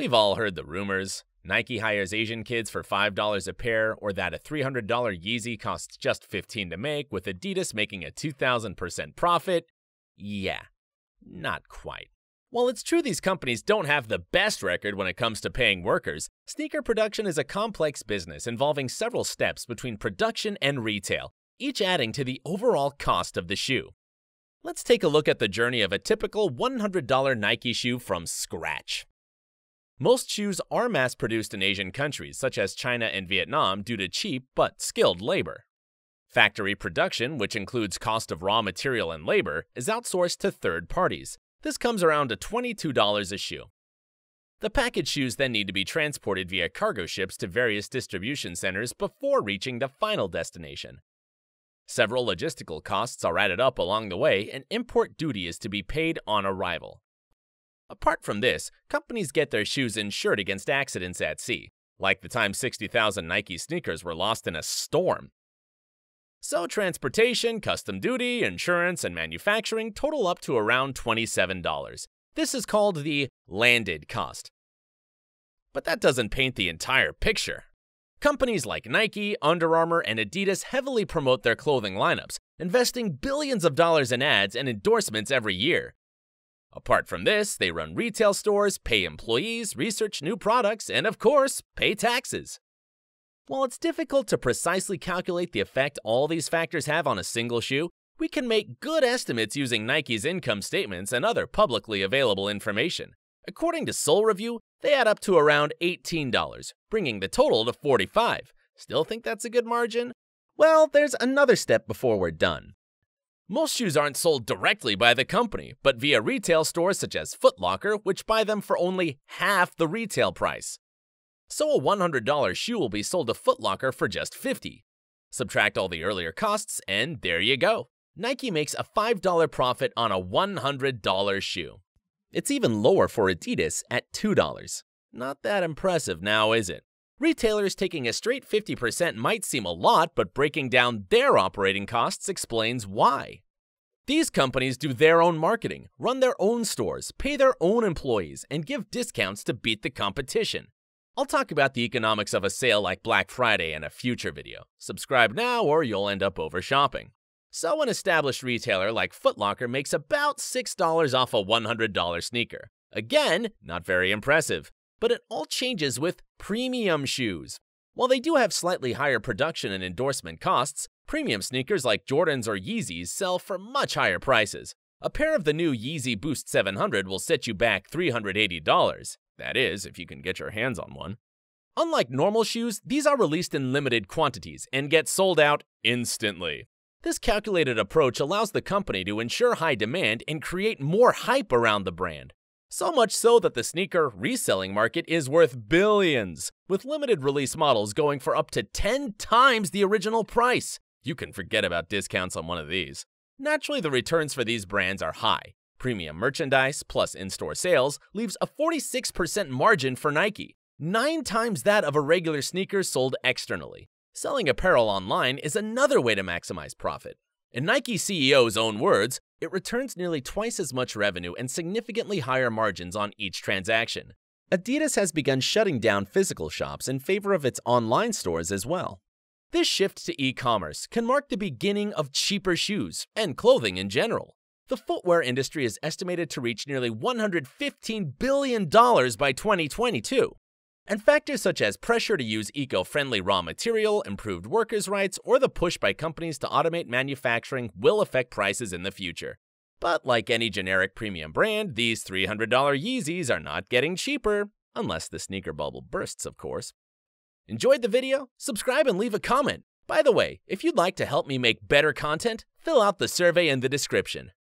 We've all heard the rumors. Nike hires Asian kids for $5 a pair, or that a $300 Yeezy costs just 15 to make, with Adidas making a 2,000% profit. Yeah, not quite. While it's true these companies don't have the best record when it comes to paying workers, sneaker production is a complex business involving several steps between production and retail, each adding to the overall cost of the shoe. Let's take a look at the journey of a typical $100 Nike shoe from scratch. Most shoes are mass produced in Asian countries such as China and Vietnam due to cheap but skilled labor. Factory production, which includes cost of raw material and labor, is outsourced to third parties. This comes around to $22 a shoe. The packaged shoes then need to be transported via cargo ships to various distribution centers before reaching the final destination. Several logistical costs are added up along the way, and import duty is to be paid on arrival. Apart from this, companies get their shoes insured against accidents at sea, like the time 60,000 Nike sneakers were lost in a storm. So, transportation, custom duty, insurance, and manufacturing total up to around $27. This is called the landed cost. But that doesn't paint the entire picture. Companies like Nike, Under Armour, and Adidas heavily promote their clothing lineups, investing billions of dollars in ads and endorsements every year. Apart from this, they run retail stores, pay employees, research new products, and of course, pay taxes. While it's difficult to precisely calculate the effect all these factors have on a single shoe, we can make good estimates using Nike's income statements and other publicly available information. According to Sole Review, they add up to around $18, bringing the total to 45. Still think that's a good margin? Well, there's another step before we're done. Most shoes aren't sold directly by the company, but via retail stores such as Foot Locker, which buy them for only half the retail price. So a $100 shoe will be sold to Foot Locker for just 50. Subtract all the earlier costs, and there you go. Nike makes a $5 profit on a $100 shoe. It's even lower for Adidas at $2. Not that impressive now, is it? Retailers taking a straight 50% might seem a lot, but breaking down their operating costs explains why. These companies do their own marketing, run their own stores, pay their own employees, and give discounts to beat the competition. I'll talk about the economics of a sale like Black Friday in a future video. Subscribe now or you'll end up over shopping. So an established retailer like Foot Locker makes about $6 off a $100 sneaker. Again, not very impressive. But it all changes with premium shoes. While they do have slightly higher production and endorsement costs, premium sneakers like Jordans or Yeezys sell for much higher prices. A pair of the new Yeezy Boost 700 will set you back $380. That is, if you can get your hands on one. Unlike normal shoes, these are released in limited quantities and get sold out instantly. This calculated approach allows the company to ensure high demand and create more hype around the brand. So much so that the sneaker reselling market is worth billions, with limited release models going for up to 10 times the original price. You can forget about discounts on one of these. Naturally, the returns for these brands are high. Premium merchandise plus in store sales leaves a 46% margin for Nike, nine times that of a regular sneaker sold externally. Selling apparel online is another way to maximize profit. In Nike CEO's own words, it returns nearly twice as much revenue and significantly higher margins on each transaction. Adidas has begun shutting down physical shops in favor of its online stores as well. This shift to e commerce can mark the beginning of cheaper shoes and clothing in general. The footwear industry is estimated to reach nearly $115 billion by 2022, and factors such as pressure to use eco friendly raw material, improved workers' rights, or the push by companies to automate manufacturing will affect prices in the future. But like any generic premium brand, these $300 Yeezys are not getting cheaper, unless the sneaker bubble bursts, of course. Enjoyed the video? Subscribe and leave a comment. By the way, if you'd like to help me make better content, fill out the survey in the description.